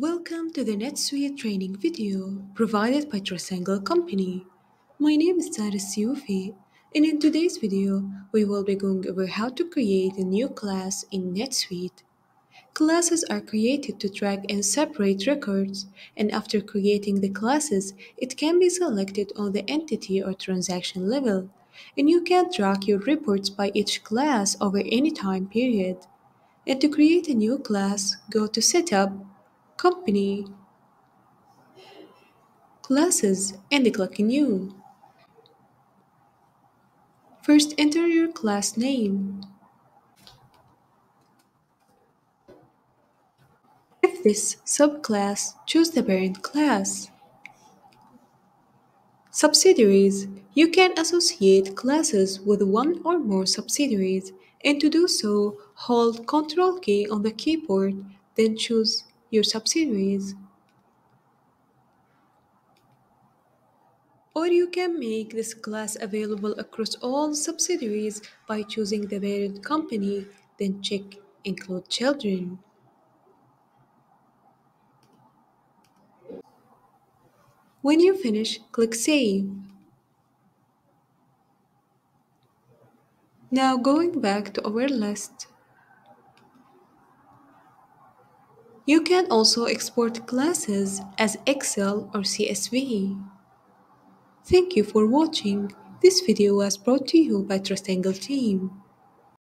Welcome to the NetSuite training video provided by trustangle Company. My name is Sara Siyufi, and in today's video, we will be going over how to create a new class in NetSuite. Classes are created to track and separate records, and after creating the classes, it can be selected on the entity or transaction level, and you can track your reports by each class over any time period. And to create a new class, go to Setup, Company, Classes, and the click New. First, enter your class name. If this subclass, choose the parent class. Subsidiaries. You can associate classes with one or more subsidiaries, and to do so, hold Ctrl key on the keyboard, then choose your subsidiaries. Or you can make this class available across all subsidiaries by choosing the parent company, then check Include Children. When you finish, click Save. Now going back to our list, you can also export classes as Excel or CSV. Thank you for watching. This video was brought to you by trustangle team.